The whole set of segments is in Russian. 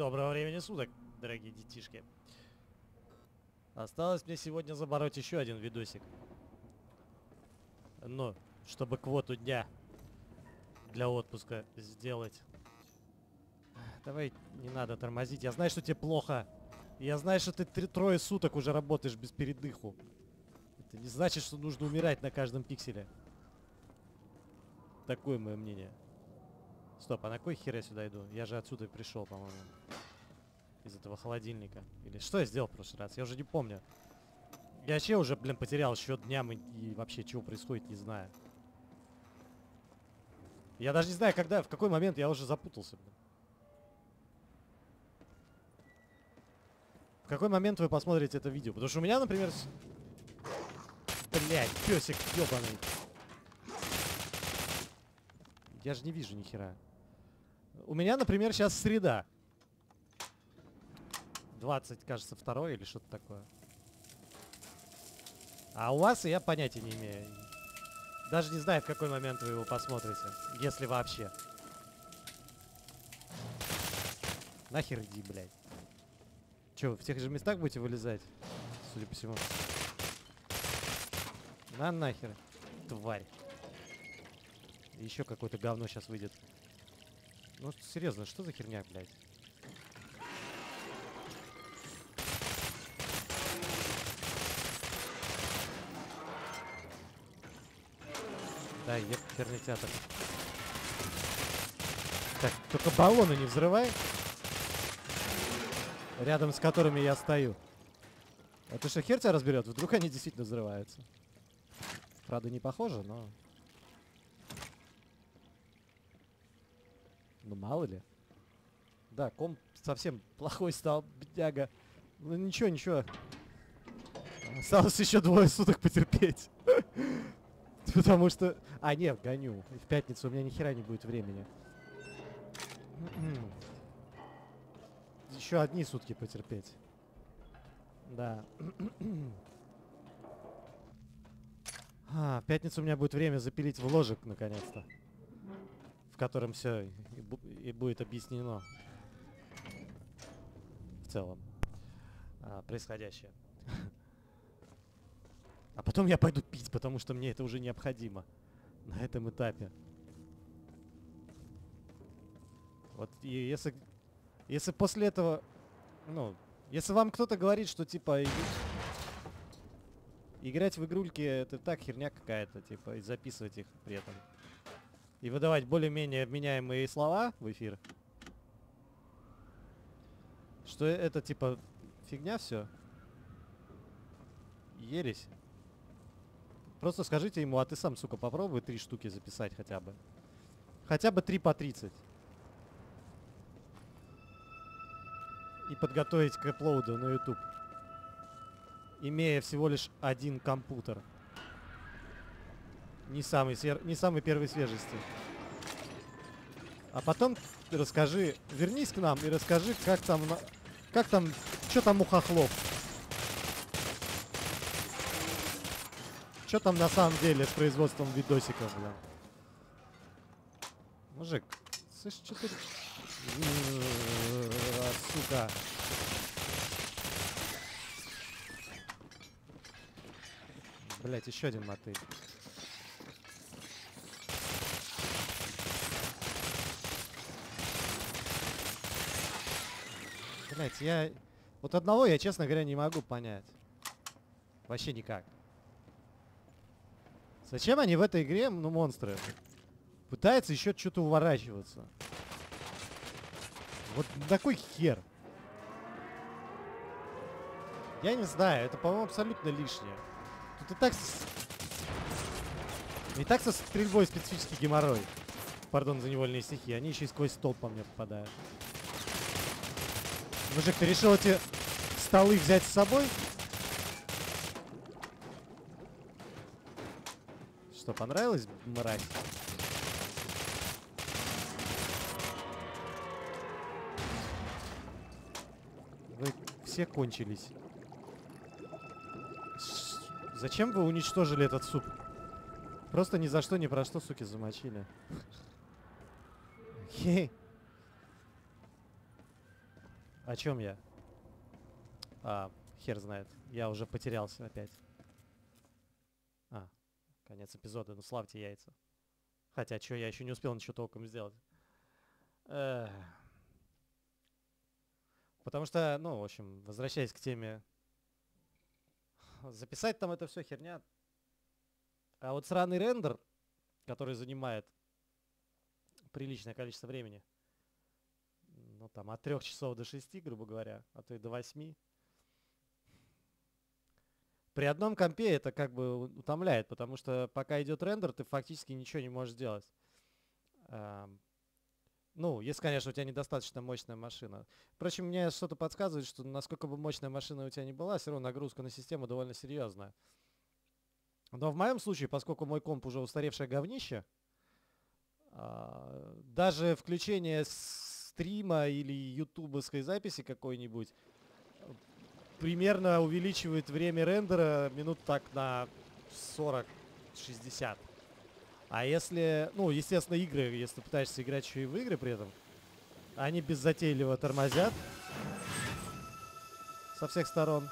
Доброго времени суток, дорогие детишки. Осталось мне сегодня забороть еще один видосик. Ну, чтобы квоту дня для отпуска сделать. Давай, не надо тормозить. Я знаю, что тебе плохо. Я знаю, что ты три, трое суток уже работаешь без передыху. Это не значит, что нужно умирать на каждом пикселе. Такое мое мнение. Стоп, а на кой хер я сюда иду? Я же отсюда пришел, по-моему. Из этого холодильника. Или что я сделал в прошлый раз? Я уже не помню. Я вообще уже, блин, потерял счет дням и, и вообще, чего происходит, не знаю. Я даже не знаю, когда, в какой момент я уже запутался, блин. В какой момент вы посмотрите это видео? Потому что у меня, например... с- Блядь, песик ебаный. Я же не вижу ни хера. У меня, например, сейчас среда. 20, кажется, второй или что-то такое. А у вас я понятия не имею. Даже не знаю, в какой момент вы его посмотрите. Если вообще. Нахер иди, блядь. Че, в тех же местах будете вылезать? Судя по всему. На нахер. Тварь. Еще какое-то говно сейчас выйдет. Ну, серьезно, что за херня, блядь? Да, еберный театр. Так, только баллоны не взрывай. Рядом с которыми я стою. Это что, хер тебя разберет? Вдруг они действительно взрываются. Правда, не похоже, но... Ну, мало ли. Да, комп совсем плохой стал, бедняга. Ну, ничего, ничего. Осталось еще двое суток потерпеть. Потому что... А, нет, гоню. В пятницу у меня ни хера не будет времени. Еще одни сутки потерпеть. Да. А, в пятницу у меня будет время запилить вложек, наконец-то. В котором все и, бу- и будет объяснено. В целом. а, происходящее. А потом я пойду пить, потому что мне это уже необходимо. На этом этапе. Вот и если... Если после этого... Ну, если вам кто-то говорит, что типа... Играть в игрульки это так херня какая-то, типа, и записывать их при этом. И выдавать более-менее вменяемые слова в эфир. Что это типа фигня все. Ересь. Просто скажите ему, а ты сам, сука, попробуй три штуки записать хотя бы. Хотя бы три по 30. И подготовить к аплоуду на YouTube. Имея всего лишь один компьютер. Не самый, свер- не самой первой свежести. А потом расскажи, вернись к нам и расскажи, как там, как там, что там у хохлов. Что там на самом деле с производством видосиков, бля? Мужик, слышь, что ты... А, Сука. Блять, еще один мотыль. Блять, я... Вот одного я, честно говоря, не могу понять. Вообще никак. Зачем они в этой игре, ну, монстры, пытаются еще что-то уворачиваться? Вот такой хер? Я не знаю, это, по-моему, абсолютно лишнее. Тут и так... И так со стрельбой специфический геморрой. Пардон за невольные стихи. Они еще и сквозь стол по мне попадают. Мужик, ты решил эти столы взять с собой? Что, понравилось, мразь? Вы все кончились. Ш- Зачем вы уничтожили этот суп? Просто ни за что, ни про что, суки, замочили. Хе. О чем я? А, хер знает. Я уже потерялся опять. А, конец эпизода. Ну, славьте яйца. Хотя, что, я еще не успел ничего толком сделать. Эх. Потому что, ну, в общем, возвращаясь к теме, записать там это все херня. А вот сраный рендер, который занимает приличное количество времени, там, от трех часов до шести, грубо говоря, а то и до восьми. При одном компе это как бы утомляет, потому что пока идет рендер, ты фактически ничего не можешь сделать. Ну, если, конечно, у тебя недостаточно мощная машина. Впрочем, мне что-то подсказывает, что насколько бы мощная машина у тебя не была, все равно нагрузка на систему довольно серьезная. Но в моем случае, поскольку мой комп уже устаревшее говнище, а, даже включение стрима или ютубовской записи какой-нибудь примерно увеличивает время рендера минут так на 40-60. А если, ну, естественно, игры, если ты пытаешься играть еще и в игры при этом, они беззатейливо тормозят со всех сторон.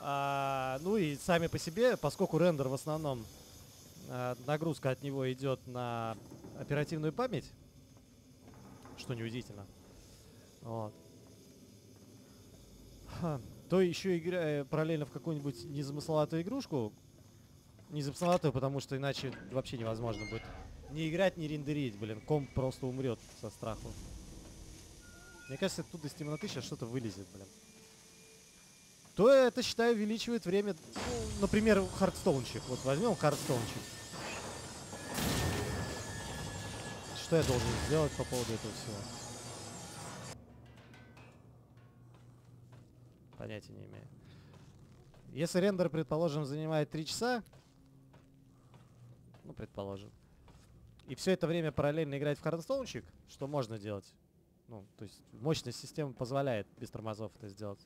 А, ну и сами по себе, поскольку рендер в основном, а, нагрузка от него идет на оперативную память, что неудивительно, вот, то еще играя параллельно в какую-нибудь незамысловатую игрушку, не запасноватую, потому что иначе вообще невозможно будет не играть, не рендерить, блин. Комп просто умрет со страху. Мне кажется, оттуда из темноты сейчас что-то вылезет, блин. То это, считаю, увеличивает время, ну, например, Hearthstone чик. Вот возьмем Hearthstone чик. Что я должен сделать по поводу этого всего? Понятия не имею. Если рендер, предположим, занимает 3 часа, ну, предположим. И все это время параллельно играть в Hearthstone чик, что можно делать. Ну, то есть мощность системы позволяет без тормозов это сделать.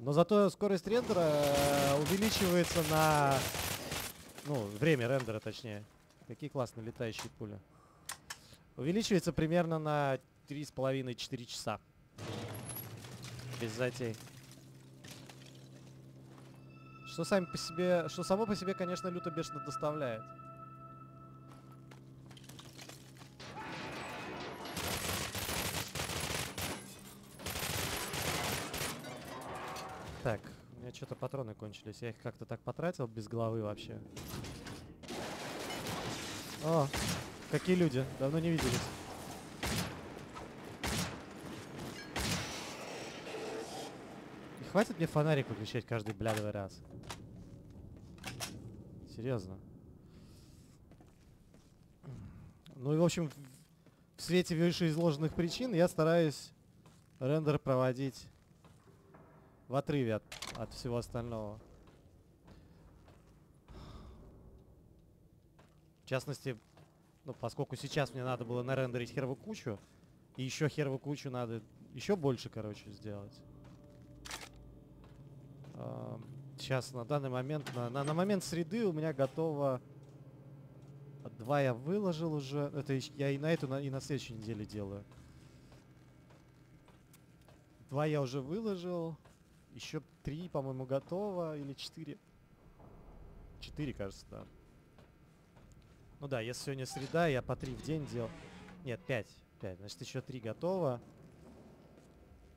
Но зато скорость рендера э, увеличивается на... Ну, время рендера, точнее. Какие классные летающие пули. Увеличивается примерно на 3,5-4 часа. Без затей. Что сами по себе, что само по себе, конечно, люто бешено доставляет. Так, у меня что-то патроны кончились. Я их как-то так потратил без головы вообще. О, какие люди. Давно не виделись. Хватит мне фонарик выключать каждый блядовый раз. Серьезно. Ну и, в общем, в свете вышеизложенных причин я стараюсь рендер проводить в отрыве от, от всего остального. В частности, ну, поскольку сейчас мне надо было нарендерить херовую кучу, и еще херовую кучу надо еще больше, короче, сделать. Сейчас, на данный момент, на, на, на момент среды у меня готово... Два я выложил уже. Это я и на эту, и на следующей неделе делаю. Два я уже выложил. Еще три, по-моему, готово. Или четыре. Четыре, кажется, да. Ну да, если сегодня среда, я по три в день делал. Нет, пять. Пять. Значит, еще три готово.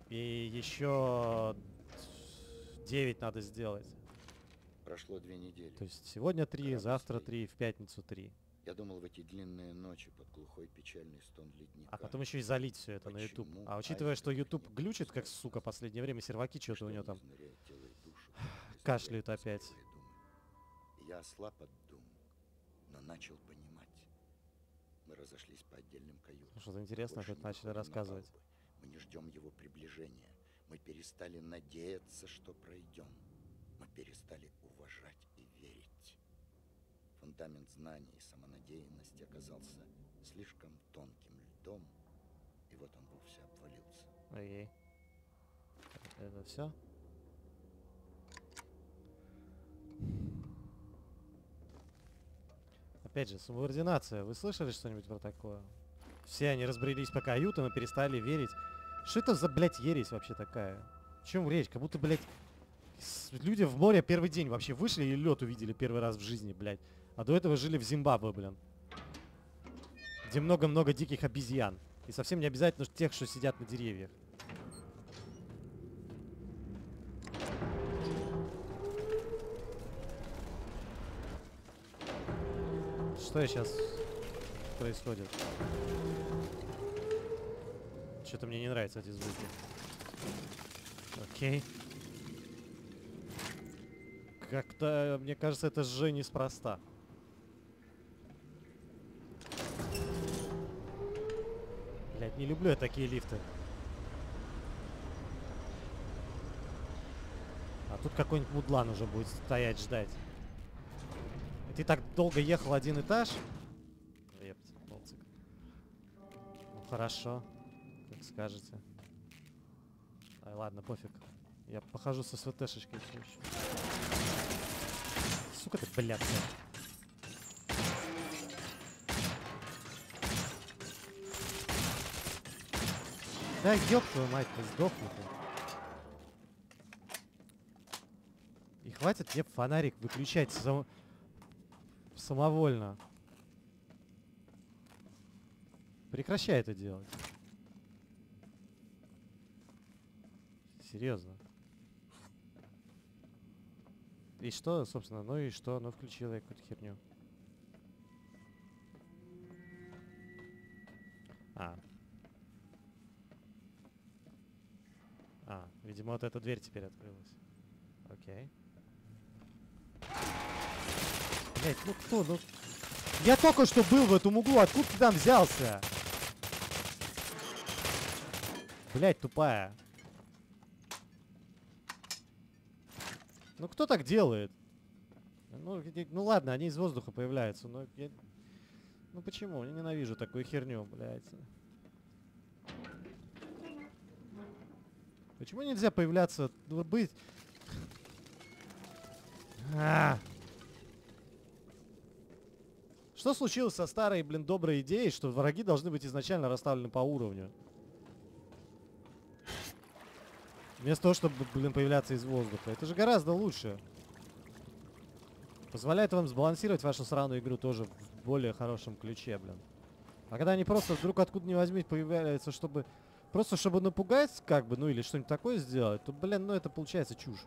И еще 9 надо сделать. Прошло две недели. То есть сегодня 3, завтра 3, в пятницу 3. Я думал в эти длинные ночи под глухой печальный стон ледника. А потом еще и залить все это Почему на YouTube. А учитывая, что YouTube глючит, как сука, последнее время, серваки что-то у него там кашляют опять. Я ослаб от начал понимать. Мы разошлись по отдельным каютам. Что-то интересное хоть начали рассказывать. Мы не ждем его приближения. Мы перестали надеяться, что пройдем. Мы перестали уважать и верить. Фундамент знаний и самонадеянности оказался слишком тонким льдом, и вот он вовсе обвалился. Окей. Это все? Опять же, субординация. Вы слышали что-нибудь про такое? Все они разбрелись по каютам и перестали верить Что это за, блядь, ересь вообще такая? О чем речь? Как будто, блядь, люди в море первый день вообще вышли и лед увидели первый раз в жизни, блядь. А до этого жили в Зимбабве, блин. Где много-много диких обезьян. И совсем не обязательно тех, что сидят на деревьях. Что сейчас происходит? Что-то мне не нравятся эти звуки. Окей. Как-то, мне кажется, это же неспроста. Блять, не люблю я такие лифты. А тут какой-нибудь мудлан уже будет стоять ждать. И ты так долго ехал один этаж? Епт. Ну хорошо, как скажете. Ай, ладно, пофиг. Я похожу со СВТшечкой всё ещё. Сука ты, блядь. Да ёб твою мать, ты сдохни ты. И хватит мне фонарик выключать сам- самовольно. Прекращай это делать. Серьезно. И что, собственно, ну и что? Ну включила я какую-то херню. А. А, видимо, вот эта дверь теперь открылась. Окей. Блять, ну кто, ну... Я только что был в этом углу, откуда ты там взялся? Блять, тупая. Ну кто так делает? Ну, ну ладно, они из воздуха появляются, но я... Ну почему? Я ненавижу такую херню, блядь. Почему нельзя появляться, быть... А! Что случилось со старой, блин, доброй идеей, что враги должны быть изначально расставлены по уровню? Вместо того, чтобы, блин, появляться из воздуха. Это же гораздо лучше. Позволяет вам сбалансировать вашу сраную игру тоже в более хорошем ключе, блин. А когда они просто вдруг откуда ни возьмись появляются, чтобы... Просто чтобы напугать, как бы, ну или что-нибудь такое сделать, то, блин, ну это получается чушь.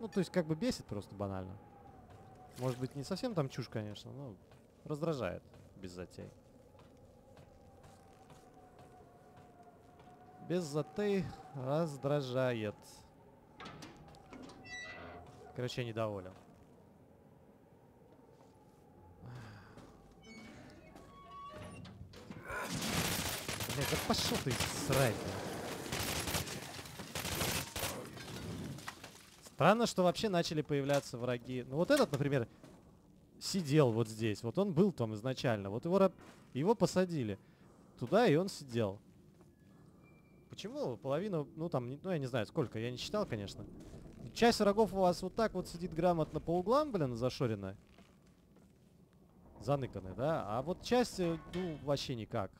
Ну, то есть, как бы бесит просто банально. Может быть, не совсем там чушь, конечно, но раздражает без затей. Без затей раздражает. Короче, я недоволен. Блядь, да пошел ты срать. Странно, что вообще начали появляться враги. Ну вот этот, например, сидел вот здесь. Вот он был там изначально. Вот его, его посадили туда, и он сидел. Почему половина, ну там, ну я не знаю сколько, я не считал, конечно. Часть врагов у вас вот так вот сидит грамотно по углам, блин, зашоренная. Заныканы, да? А вот часть, э, ну, вообще никак.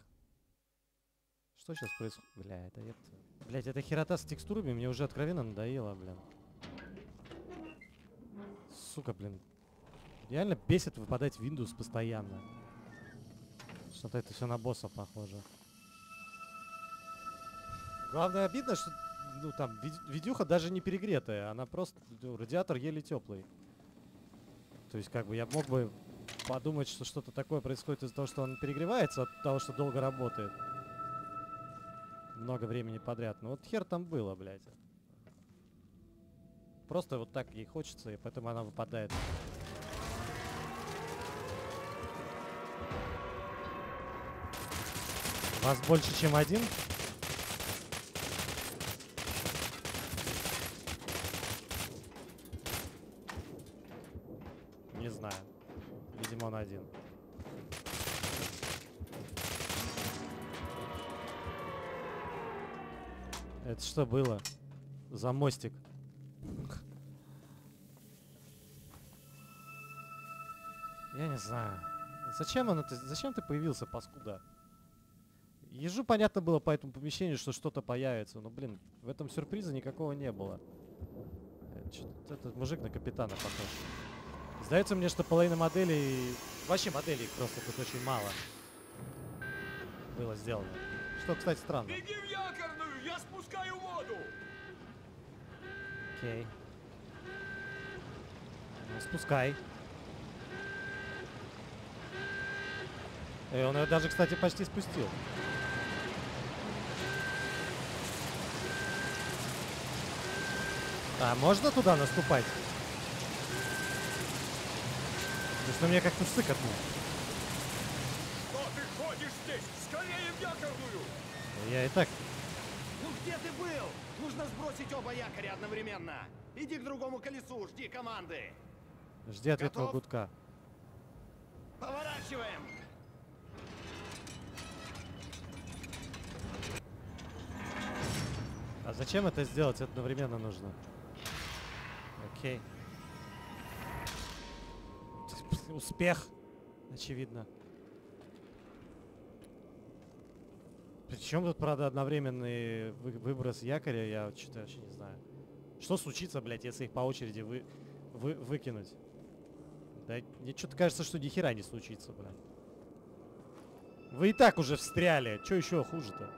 Что сейчас происходит? Бля, это это... Блять, эта херота с текстурами мне уже откровенно надоела, блин. Сука, блин. Реально бесит выпадать в Windows постоянно. Что-то это все на босса похоже. Главное обидно, что ну там вид- видюха даже не перегретая, она просто ну, радиатор еле теплый. То есть как бы я мог бы подумать, что что-то такое происходит из-за того, что он перегревается, от того, что долго работает. Много времени подряд. Ну вот хер там было, блядь. Просто вот так ей хочется, и поэтому она выпадает. Вас больше, чем один? Не знаю. Видимо, он один. Это что было? За мостик. Я не знаю. Зачем он это... Зачем ты появился, паскуда? Ежу понятно было по этому помещению, что что-то появится. Но, блин, в этом сюрприза никакого не было. Э, Этот мужик на капитана похож. Сдается мне, что половина моделей... Вообще моделей просто тут очень мало. Было сделано. Что, кстати, странно. Беги в якорную, я спускаю воду! Окей. Ну, спускай. И он ее даже, кстати, почти спустил. А можно туда наступать? Потому что мне как-то сыкотно. Что ты ходишь здесь? Скорее в якорную! Я и так. Ну где ты был? Нужно сбросить оба якоря одновременно. Иди к другому колесу, жди команды. Жди ответного Готов? гудка. Поворачиваем. А зачем это сделать одновременно нужно? Окей. Успех. Очевидно. Причем тут, правда, одновременный вы- выброс якоря, я что-то вообще не знаю. Что случится, блядь, если их по очереди вы, вы, выкинуть? Да мне что-то кажется, что ни хера не случится, блядь. Вы и так уже встряли. Что еще хуже-то?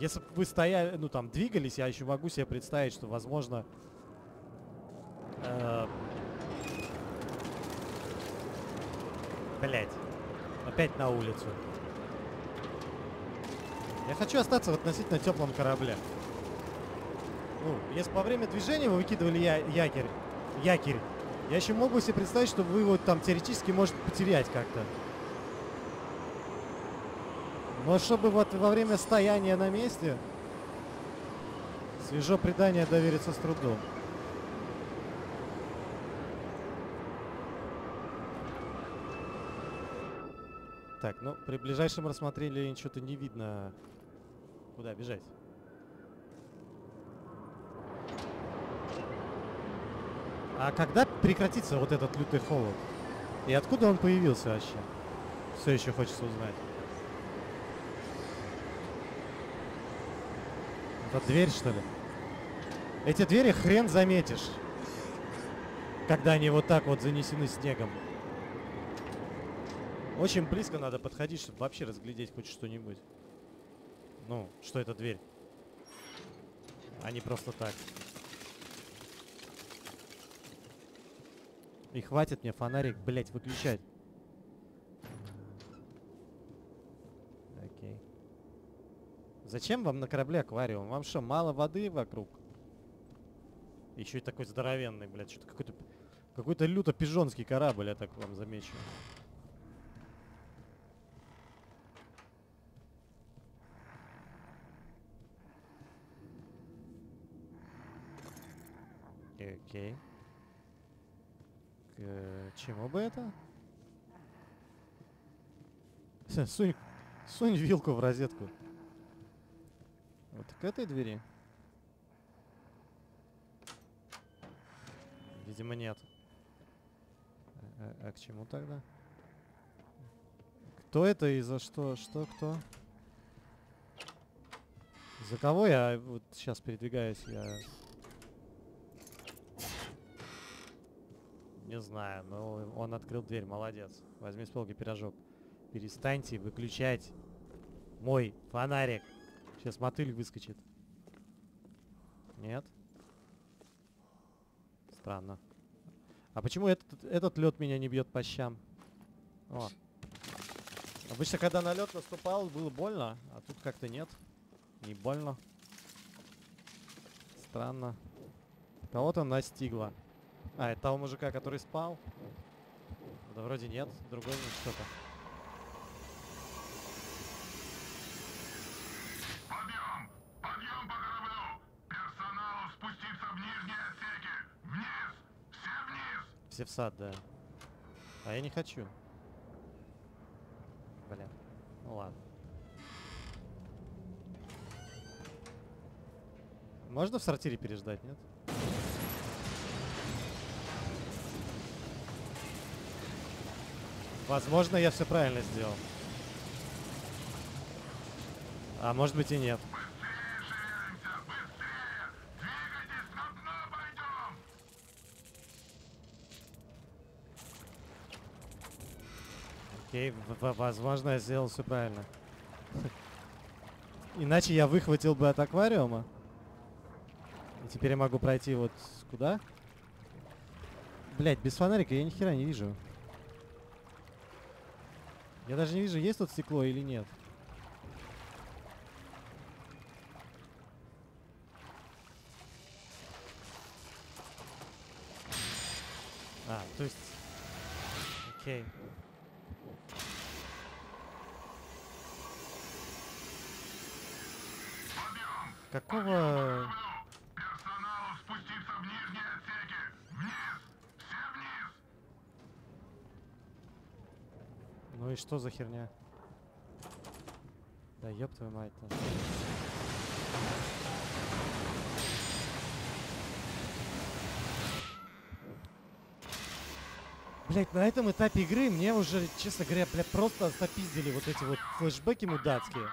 Если бы вы стояли, ну там двигались, я еще могу себе представить, что возможно... Э, блять. Опять на улицу. Я хочу остаться в относительно теплом корабле. Ну, если во время движения вы выкидывали я якорь, якорь, я еще мог бы себе представить, что вы его там теоретически можете потерять как-то. Но чтобы вот во время стояния на месте свежо предание довериться с трудом. Так, ну, при ближайшем рассмотрении что-то не видно, куда бежать. А когда прекратится вот этот лютый холод? И откуда он появился вообще? Все еще хочется узнать. Это дверь, что ли? Эти двери хрен заметишь. Когда они вот так вот занесены снегом. Очень близко надо подходить, чтобы вообще разглядеть хоть что-нибудь. Ну, что это дверь. А не просто так. И хватит мне фонарик, блять, выключать. Окей. Зачем вам на корабле аквариум? Вам что, мало воды вокруг? Еще и такой здоровенный, блядь, что-то какой-то какой-то люто пижонский корабль, я так вам замечу. Окей. К чему бы это? Сунь, сунь вилку в розетку. Вот к этой двери? Видимо, нет. А, а- а к чему тогда? Кто это и за что? Что, кто? За кого я вот сейчас передвигаюсь? Я... Не знаю, но он открыл дверь, молодец. Возьми с полки пирожок. Перестаньте выключать мой фонарик. Сейчас мотыль выскочит. Нет? Странно. А почему этот, этот лед меня не бьет по щам? О. Обычно, когда на лед наступал, было больно, а тут как-то нет. Не больно. Странно. Кого-то настигло. А, это того мужика, который спал? Да вроде нет, другой что-то. Подъем! Подъем по кораблю! Персоналу спуститься в нижние отсеки! Вниз! Все вниз! Все в сад, да. А я не хочу. Блин. Ну ладно. Можно в сортире переждать, нет? Возможно, я все правильно сделал. А может быть и нет. Окей, возможно, я сделал все правильно. Иначе я выхватил бы от аквариума. И теперь я могу пройти вот куда? Блять, без фонарика я ни хера не вижу. Я даже не вижу, есть тут стекло или нет. А, то есть... Окей. Какого... Персоналу спуститься в нижние отсеки! Вниз! Все вниз! Ну и что за херня? Да ёб твою мать-то. Блять, на этом этапе игры мне уже, честно говоря, бля, просто стопиздили вот эти вот флешбеки мудацкие.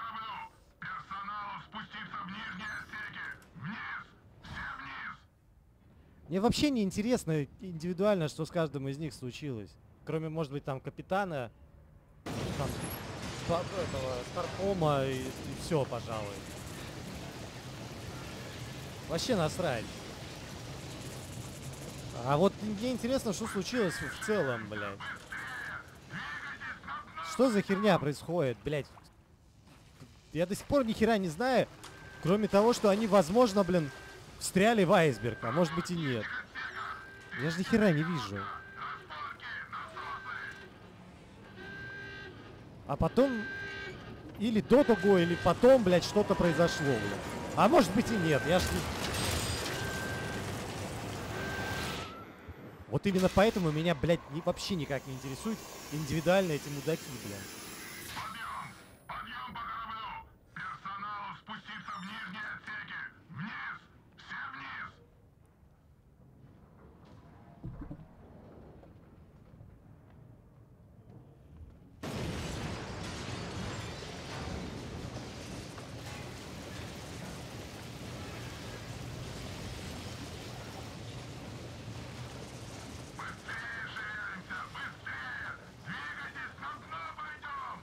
Мне вообще не интересно индивидуально, что с каждым из них случилось. Кроме, может быть, там капитана, па- этого, Старпома и, все, пожалуй. Вообще насрать. А вот мне интересно, что случилось в целом, блядь. Что за херня происходит, блядь? Я до сих пор ни хера не знаю, кроме того, что они, возможно, блин, встряли в айсберг, а может быть и нет. Я же ни хера не вижу. А потом, или до того, или потом, блядь, что-то произошло, блядь. А может быть и нет, я ж не... Вот именно поэтому меня, блядь, ни- вообще никак не интересуют индивидуально эти мудаки, блядь. Подъем! Подъем по кораблю! Персоналу спуститься в нижние отсеки! Вниз! Все вниз! Быстрее шевелимся! Быстрее! Двигайтесь, на дно пойдем!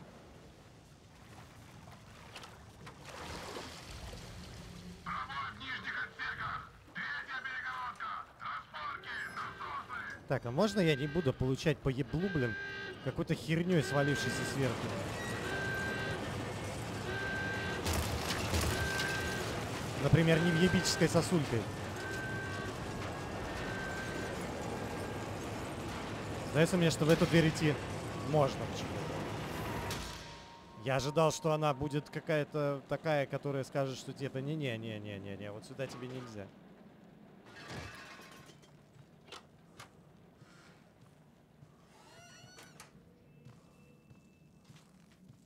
Пробой в нижних отсеках! Третья перегородка! Распорки! Насосы! Так, а можно я не буду получать по еблу, блин, какой-то херней, свалившейся сверху? Например, невъебической сосулькой. Сдается мне, что в эту дверь идти можно. Я ожидал, что она будет какая-то такая, которая скажет, что типа не-не-не-не-не-не, вот сюда тебе нельзя.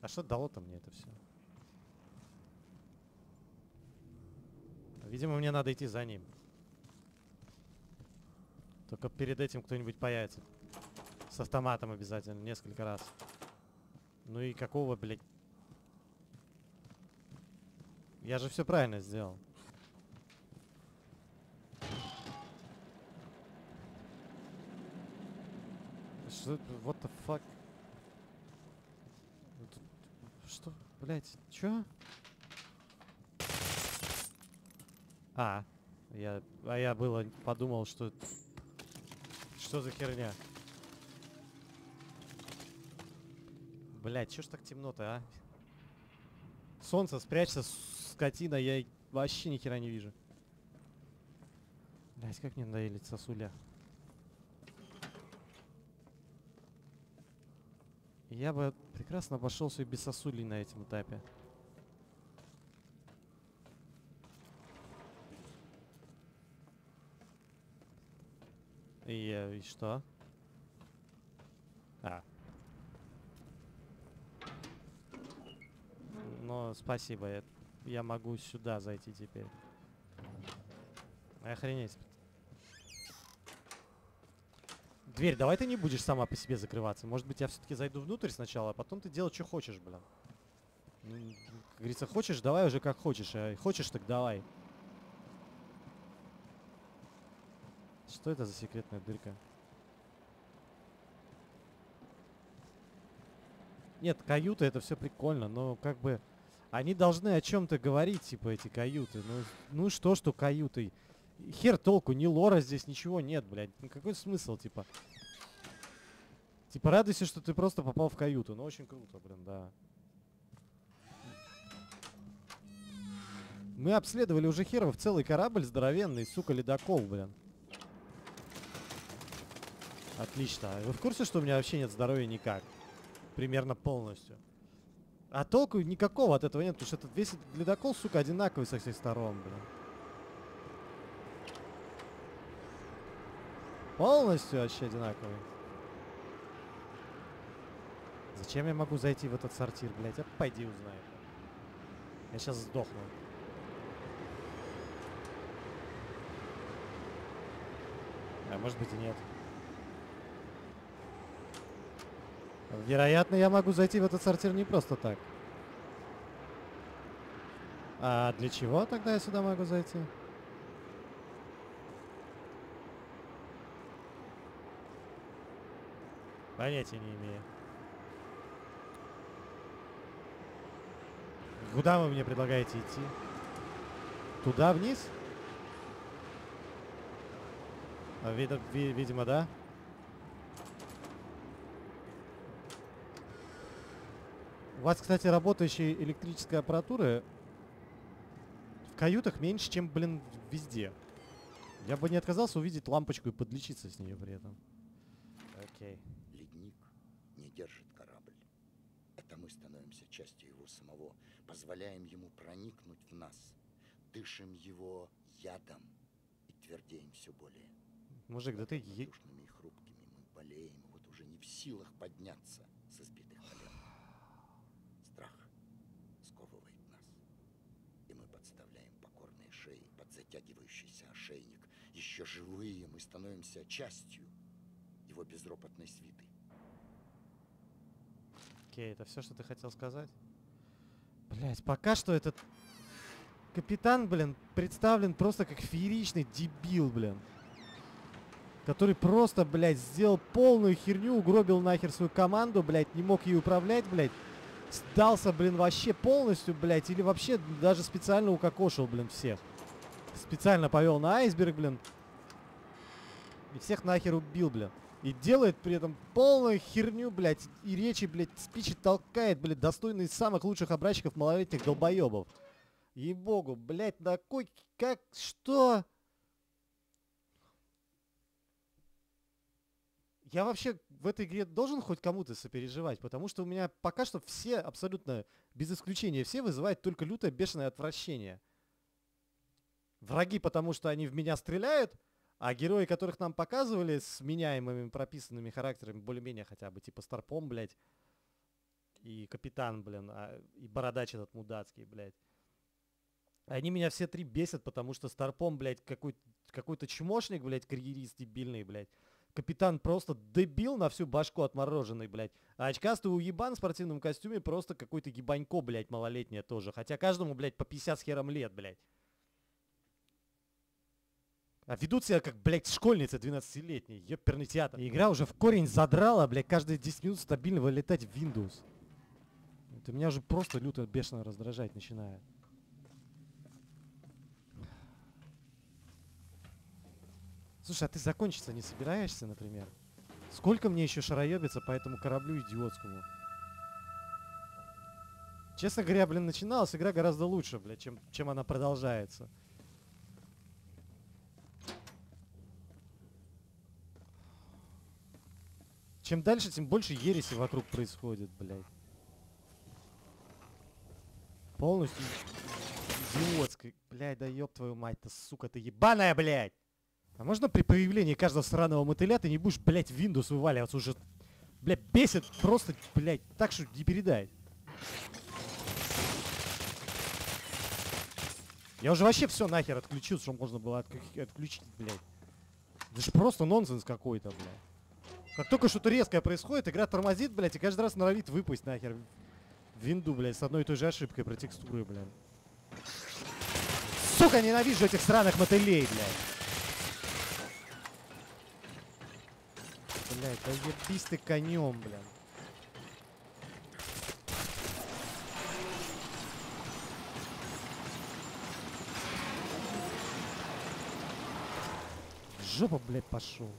А что дало-то мне это все? Видимо, мне надо идти за ним. Только перед этим кто-нибудь появится. С автоматом обязательно, несколько раз. Ну и какого, блядь? Я же все правильно сделал. Что? What the fuck? Ну тут- Что? Блять, чё? А, я, а я было подумал, что... Что за херня? Блять, чё ж так темно-то, а? Солнце, спрячься, скотина, я вообще ни хера не вижу. Блять, как мне надоели сосуля. Я бы прекрасно обошелся и без сосулей на этом этапе. И, и что? А. Но спасибо, я, я могу сюда зайти теперь. Охренеть. Дверь, давай ты не будешь сама по себе закрываться. Может быть, я все-таки зайду внутрь сначала, а потом ты делай, что хочешь, блин. Ну, н- говорится, хочешь, давай уже как хочешь. А хочешь, так давай. Что это за секретная дырка? Нет, каюты это все прикольно, но как бы они должны о чем-то говорить, типа эти каюты. Ну, ну что, что каюты? Хер толку, ни лора здесь, ничего нет, блядь. Ну какой смысл, типа? Типа радуйся, что ты просто попал в каюту. Ну очень круто, блин, да. Мы обследовали уже херов целый корабль здоровенный, сука, ледокол, блин. Отлично. А Вы в курсе, что у меня вообще нет здоровья никак? Примерно полностью. А толку никакого от этого нет, потому что этот весь этот ледокол, сука, одинаковый со всех сторон, блин. Полностью вообще одинаковый. Зачем я могу зайти в этот сортир, блядь? А пойди узнай. Я сейчас сдохну. А может быть и нет. Вероятно, я могу зайти в этот сортир не просто так. А для чего тогда я сюда могу зайти? Понятия не имею. Куда вы мне предлагаете идти? Туда вниз? А, вида- ви- видимо, да. У вас, кстати, работающая электрическая аппаратура в каютах меньше, чем, блин, везде. Я бы не отказался увидеть лампочку и подлечиться с нее при этом. Окей. Ледник не держит Это мы становимся частью его самого, позволяем ему проникнуть в нас, дышим его ядом и твердеем все более. Мужик, да ты... Равнодушными и хрупкими мы болеем, вот уже не в силах подняться с избитых колен. Страх сковывает нас, и мы подставляем покорные шеи под затягивающийся ошейник. Еще живые мы становимся частью его безропотной свиты. Окей, это все, что ты хотел сказать? Блять, пока что этот капитан, блин, представлен просто как фееричный дебил, блин. Который просто, блядь, сделал полную херню, угробил нахер свою команду, блядь, не мог ей управлять, блядь. Сдался, блин, вообще полностью, блядь, или вообще даже специально укокошил, блин, всех. Специально повел на айсберг, блин. И всех нахер убил, блин. И делает при этом полную херню, блядь, и речи, блядь, спичи толкает, блядь, достойный самых лучших образчиков малолетних долбоебов. Ей-богу, блядь, на кой, как, что? Я вообще в этой игре должен хоть кому-то сопереживать, потому что у меня пока что все, абсолютно без исключения, все вызывают только лютое бешеное отвращение. Враги, потому что они в меня стреляют, а герои, которых нам показывали, с меняемыми прописанными характерами, более-менее хотя бы, типа Старпом, блядь, и Капитан, блин, а, и Бородач этот мудацкий, блядь. Они меня все три бесят, потому что Старпом, блядь, какой- какой-то чмошник, блядь, карьерист дебильный, блядь. Капитан просто дебил на всю башку отмороженный, блядь. А очкастый уебан в спортивном костюме просто какой-то ебанько, блядь, малолетнее тоже. Хотя каждому, блядь, по 50 с хером лет, блядь. А ведут себя как, блядь, школьница 12-летняя. Ёперный театр. И игра уже в корень задрала, блядь, каждые 10 минут стабильно вылетать в Windows. Это меня уже просто люто бешено раздражать начинает. Слушай, а ты закончиться не собираешься, например? Сколько мне еще шароебиться по этому кораблю идиотскому? Честно говоря, блин, начиналась игра гораздо лучше, блядь, чем, чем она продолжается. Чем дальше, тем больше ереси вокруг происходит, блядь. Полностью идиотской. Блядь, да ёб твою мать-то, сука, ты ебаная, блядь! А можно при появлении каждого сраного мотыля ты не будешь, блядь, Windows вываливаться уже... Блядь, бесит просто, блядь, так что не передай. Я уже вообще все нахер отключил, что можно было отк- отключить, блядь. Это же просто нонсенс какой-то, блядь. Как только что-то резкое происходит, игра тормозит, блядь, и каждый раз норовит выпасть нахер. винду, блядь, с одной и той же ошибкой про текстуры, блядь. Сука, ненавижу этих сраных мотылей, блядь. Блядь, да ебись ты конем, блядь. Жопа, блядь, пошел.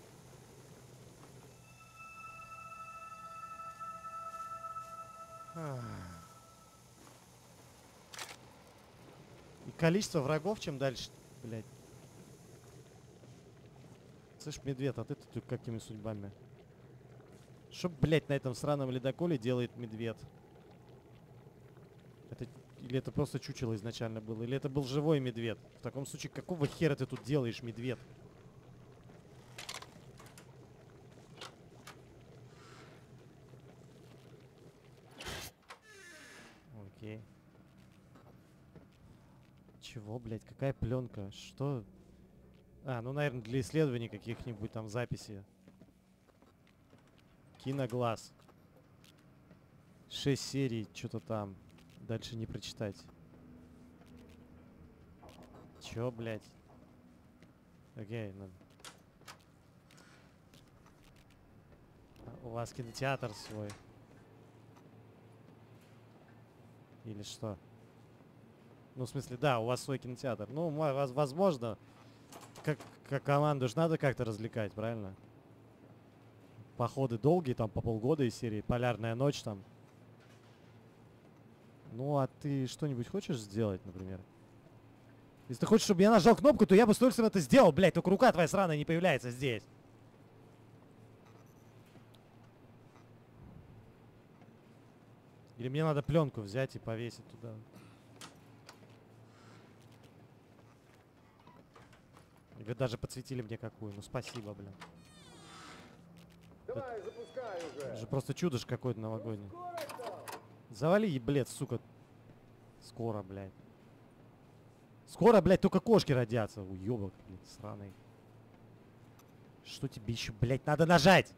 Количество врагов, чем дальше, блядь. Слышь, медведь, а ты тут какими судьбами? Что, блядь, на этом сраном ледоколе делает медведь? Это, или это просто чучело изначально было? Или это был живой медведь? В таком случае, какого хера ты тут делаешь, медведь? Окей. Блядь? Какая пленка? Что? А, ну, наверное, для исследований каких-нибудь там записи. Киноглаз. Шесть серий, что-то там. Дальше не прочитать. Чё, блядь? Окей, ну. А, У вас кинотеатр свой. Или что? Ну, в смысле, да, у вас свой кинотеатр. Ну, мо- воз- возможно, как, как команду же надо как-то развлекать, правильно? Походы долгие, там по полгода из серии. Полярная ночь там. Ну, а ты что-нибудь хочешь сделать, например? Если ты хочешь, чтобы я нажал кнопку, то я бы с удовольствием это сделал, блядь. Только рука твоя сраная не появляется здесь. Или мне надо пленку взять и повесить туда. Вы даже подсветили мне какую. Ну спасибо, блин. Давай, запускай Это уже. же просто чудо ж какое-то новогоднее. Завали, еблет, сука. Скоро, блядь. Скоро, блядь, только кошки родятся. Уёбок, блядь, сраный. Что тебе еще, блядь, надо нажать?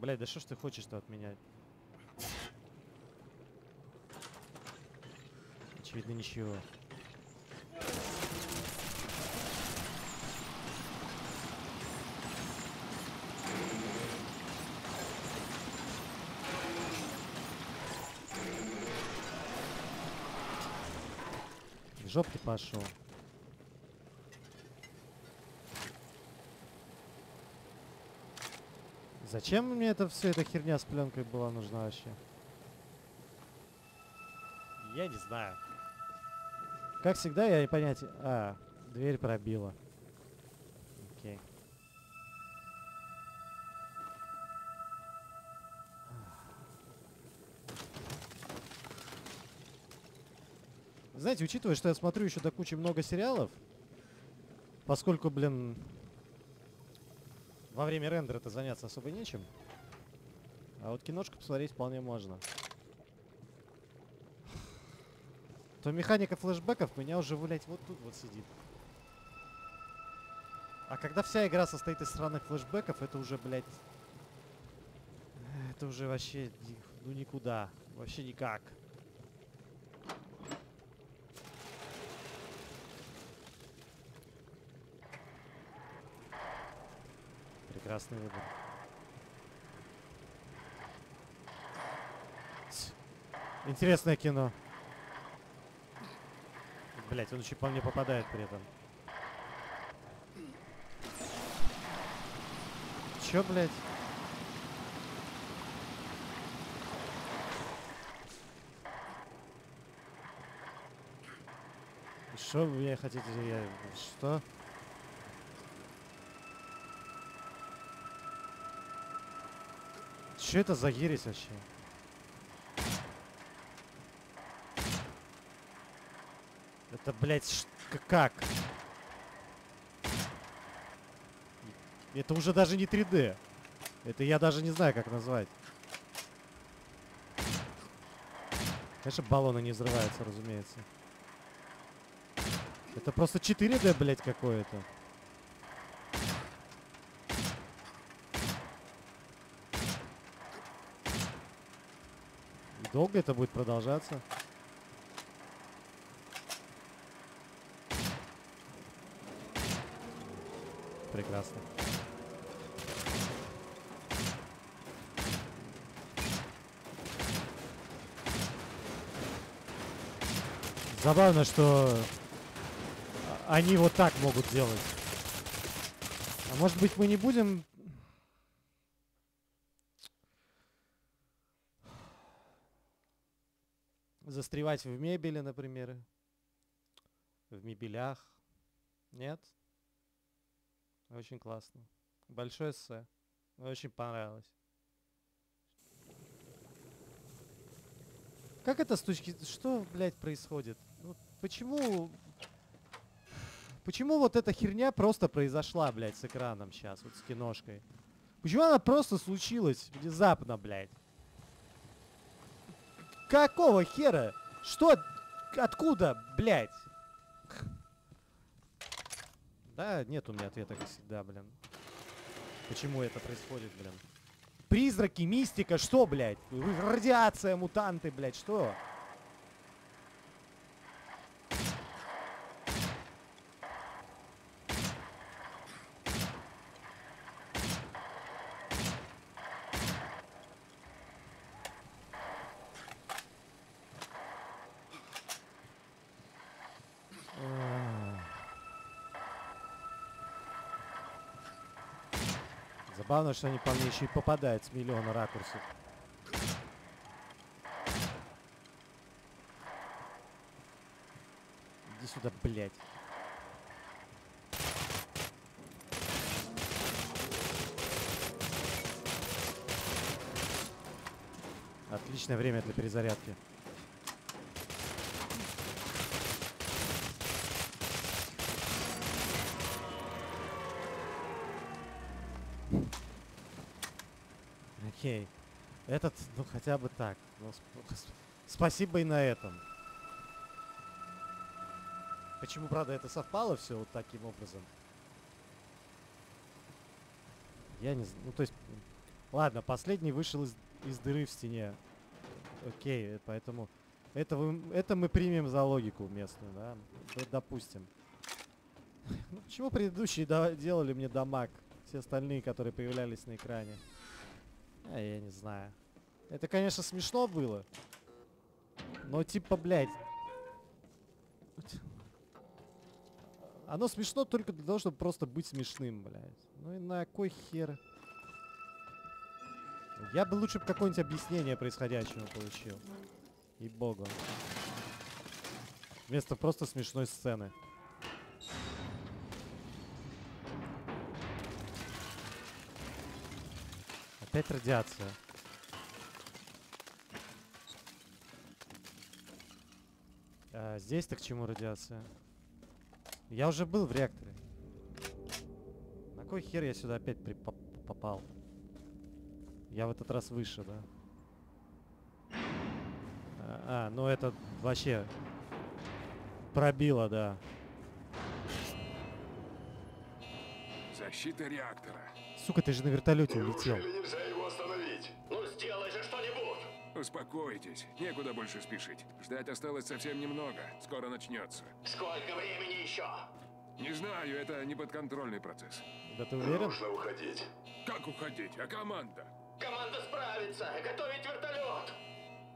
Блядь, да что ж ты хочешь-то от меня? Очевидно, ничего. В жоп ты пошел. Зачем мне это все эта херня с пленкой была нужна вообще? Я не знаю. Как всегда, я не понятия. А, дверь пробила. Окей. Знаете, учитывая, что я смотрю еще до кучи много сериалов, поскольку, блин, во время рендера-то заняться особо нечем, а вот киношку посмотреть вполне можно. То механика флешбеков меня уже, блядь, вот тут вот сидит. А когда вся игра состоит из странных флешбеков, это уже, блядь... Это уже вообще, ну никуда. Вообще никак. Прекрасный выбор. Интересное кино. Блять, он еще по мне попадает при этом. Чё, блядь? Что вы мне хотите? Я... Что? Что это за ересь вообще? Да, блядь, как? Это уже даже не 3D. Это я даже не знаю, как назвать. Конечно, баллоны не взрываются, разумеется. Это просто 4D, блядь, какое-то. Долго это будет продолжаться? Прекрасно. Забавно, что они вот так могут делать. А может быть мы не будем... Застревать в мебели, например. В мебелях. Нет? Очень классно. Большое эссе. Очень понравилось. Как это с точки... Что, блядь, происходит? Вот почему... Почему вот эта херня просто произошла, блядь, с экраном сейчас, вот с киношкой? Почему она просто случилась внезапно, блядь? Какого хера? Что? Откуда, блядь? Да, нет у меня ответа, как всегда, блин. Почему это происходит, блин? Призраки, мистика, что, блядь? Радиация, мутанты, блядь, что? Забавно, что они по мне еще и попадают с миллиона ракурсов. Иди сюда, блядь. Отличное время для перезарядки. Окей. Этот, ну хотя бы так. Ну, сп- спасибо и на этом. Почему, правда, это совпало все вот таким образом? Я не знаю. Ну, то есть... Ладно, последний вышел из, из дыры в стене. Окей, э, поэтому... Это, вы, это мы примем за логику местную, да? Допустим. Ну, почему предыдущие делали мне дамаг? Все остальные, которые появлялись на экране. А, я не знаю. Это, конечно, смешно было. Но типа, блядь. Оно смешно только для того, чтобы просто быть смешным, блядь. Ну и на кой хер? Я бы лучше какое-нибудь объяснение происходящему получил. И богу. Вместо просто смешной сцены. Опять радиация. А, здесь-то к чему радиация? Я уже был в реакторе. На кой хер я сюда опять попал? Я в этот раз выше, да? А, а, ну это вообще пробило, да. Защита реактора. Сука, ты же на вертолете улетел. Неужели нельзя Успокойтесь, некуда больше спешить. Ждать осталось совсем немного. Скоро начнется. Сколько времени еще? Не знаю, это неподконтрольный процесс. Да ты уверен? Нужно уходить. Как уходить? А команда? Команда справится! Готовить вертолет!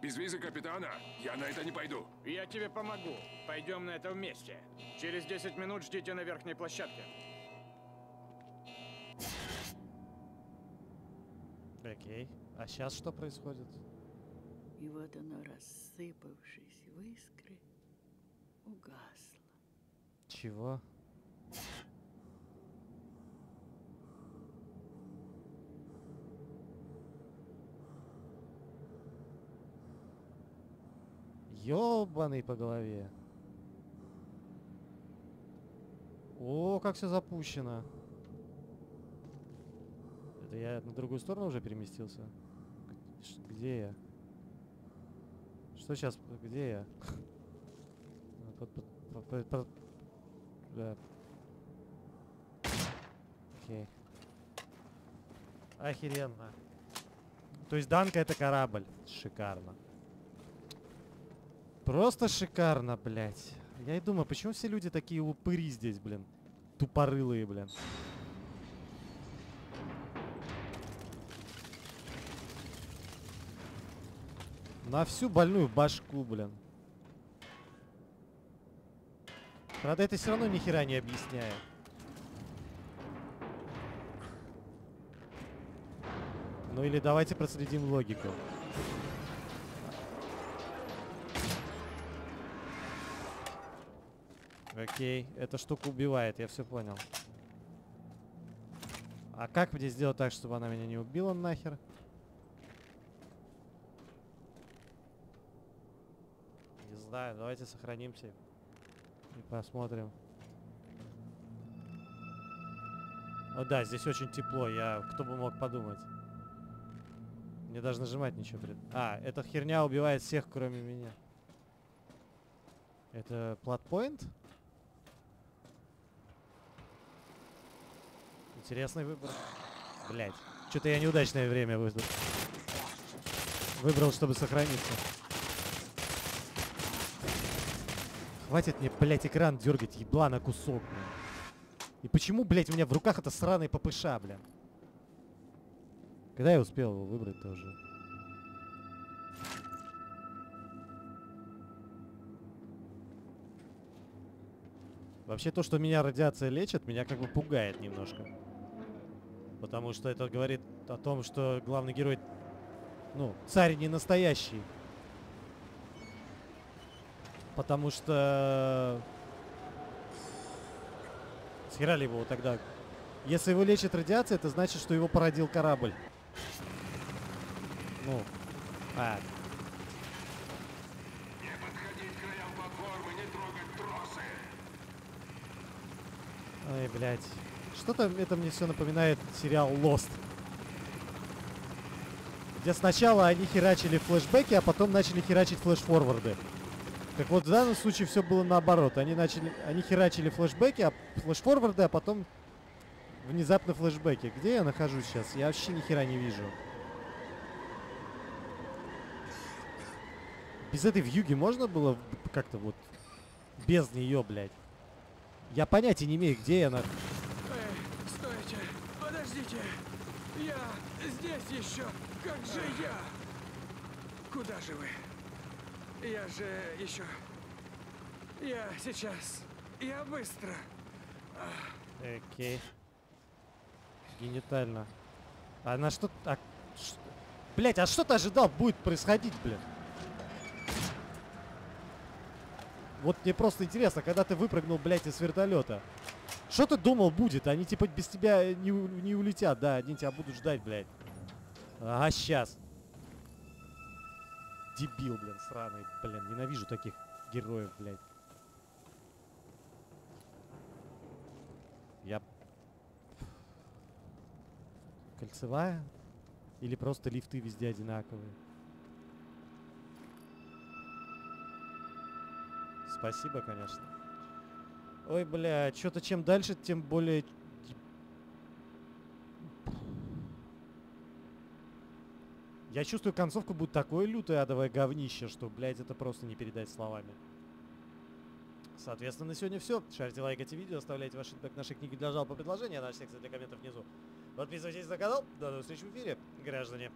Без визы капитана я на это не пойду. Я тебе помогу. Пойдем на это вместе. Через 10 минут ждите на верхней площадке. Окей. А сейчас что происходит? И вот оно, рассыпавшись в искры, угасло. Чего? Ёбаный по голове. О, как все запущено. Это я на другую сторону уже переместился? Где я? Что сейчас? Где я? Да. Окей. Охеренно. То есть Данка это корабль. Шикарно. Просто шикарно, блядь. Я и думаю, почему все люди такие упыри здесь, блин? Тупорылые, блин. На всю больную башку, блин. Правда, это все равно ни хера не объясняет. Ну или давайте проследим логику. Окей, эта штука убивает, я все понял. А как мне сделать так, чтобы она меня не убила нахер? Не знаю, давайте сохранимся и посмотрим. О, да, здесь очень тепло, я... Кто бы мог подумать. Мне даже нажимать ничего. Пред... А, эта херня убивает всех, кроме меня. Это платпоинт? Интересный выбор. Блять. Что-то я неудачное время выбрал. Выбрал, чтобы сохраниться. Хватит мне, блять, экран дергать, ебла на кусок, блин. И почему, блять, у меня в руках это сраный ППШ, бля? Когда я успел его выбрать тоже? Вообще то, что меня радиация лечит, меня как бы пугает немножко. Потому что это говорит о том, что главный герой, ну, царь не настоящий. Потому что... Схерали его тогда. Если его лечит радиация, это значит, что его породил корабль. Ну, а, Не подходить к краям платформы, не трогать тросы. Ой, блядь. Что-то это мне все напоминает сериал Lost. Где сначала они херачили флешбеки, а потом начали херачить флешфорварды. Так вот, в данном случае все было наоборот. Они начали, они херачили флешбеки, а флешфорварды, а потом внезапно флешбеки. Где я нахожусь сейчас? Я вообще ни хера не вижу. Без этой вьюги можно было как-то вот без нее, блядь? Я понятия не имею, где я на... Эй, стойте! Подождите! Я здесь еще! Как же я? Куда же вы? Я же еще... Я сейчас... Я быстро. Окей. Генитально. А на что... А, ш... Блять, а что ты ожидал будет происходить, блядь? Вот мне просто интересно, когда ты выпрыгнул, блядь, из вертолета. Что ты думал будет? Они типа без тебя не, не улетят, да, они тебя будут ждать, блядь. Ага, сейчас. Дебил, блин, сраный, блин, ненавижу таких героев, блядь. Я... Кольцевая? Или просто лифты везде одинаковые? Спасибо, конечно. Ой, бля, что-то чем дальше, тем более... Я чувствую, концовка будет такое лютое адовое говнище, что, блядь, это просто не передать словами. Соответственно, на сегодня все. Шарьте, лайкайте видео, оставляйте ваш фидбэк нашей книги для жалоб и предложения, а наша секция для комментов внизу. Подписывайтесь на канал. До новых встреч в эфире, граждане.